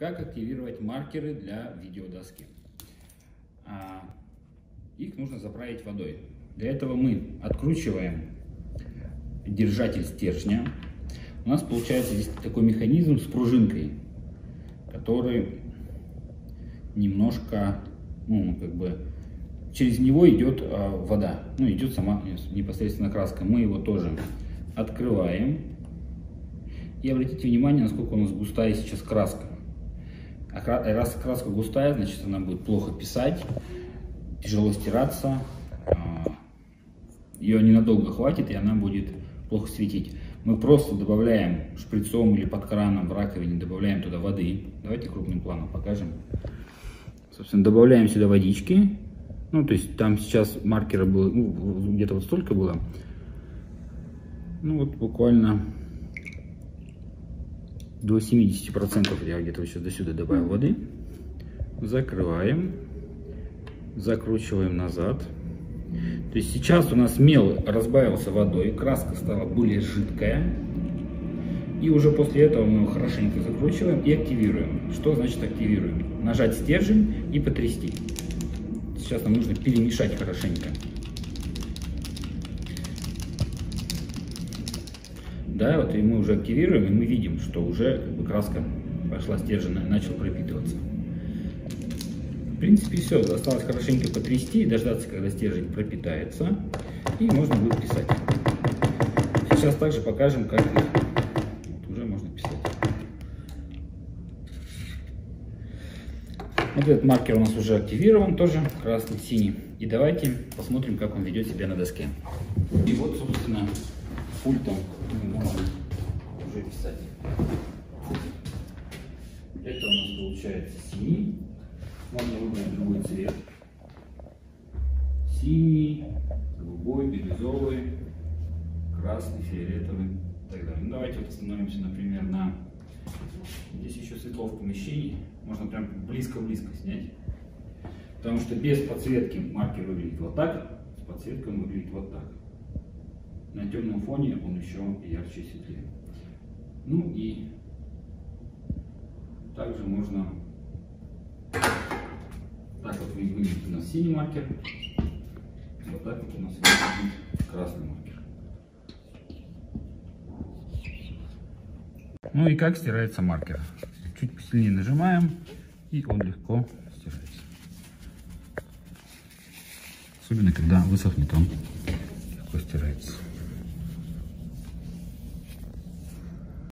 Как активировать маркеры для видеодоски? А, их нужно заправить водой. Для этого мы откручиваем держатель стержня. У нас получается здесь такой механизм с пружинкой, который немножко, ну, как бы, через него идет э, вода, ну, идет сама непосредственно краска. Мы его тоже открываем. И обратите внимание, насколько у нас густая сейчас краска. А раз краска густая, значит она будет плохо писать, тяжело стираться, а, ее ненадолго хватит и она будет плохо светить. Мы просто добавляем шприцом или под краном в раковине, добавляем туда воды. Давайте крупным планом покажем. Собственно, добавляем сюда водички. Ну, то есть там сейчас маркера было, ну, где-то вот столько было. Ну, вот буквально до 70% я где-то еще до сюда добавил воды. Закрываем, закручиваем назад. То есть сейчас у нас мел разбавился водой, краска стала более жидкая. И уже после этого мы его хорошенько закручиваем и активируем. Что значит активируем? Нажать стержень и потрясти. Сейчас нам нужно перемешать хорошенько. Да, вот и мы уже активируем, и мы видим, что уже как бы, краска пошла стержень, начал пропитываться. В принципе, все. Осталось хорошенько потрясти и дождаться, когда стержень пропитается. И можно будет писать. Сейчас также покажем, как их. Вот этот маркер у нас уже активирован, тоже красный, синий. И давайте посмотрим, как он ведет себя на доске. И вот, собственно, пультом можем уже писать. Это у нас получается синий. Можно выбрать другой цвет. Синий, голубой, бирюзовый, красный, фиолетовый и так далее. Ну, давайте вот остановимся, например, на... Здесь еще светло в помещении. Можно прям близко-близко снять. Потому что без подсветки маркер выглядит вот так, с подсветкой он выглядит вот так. На темном фоне он еще ярче и светлее. Ну и также можно так вот выглядит у нас синий маркер, вот так вот у нас выглядит красный маркер. Ну и как стирается маркер? Чуть сильнее нажимаем, и он легко стирается. Особенно, когда высохнет он легко стирается.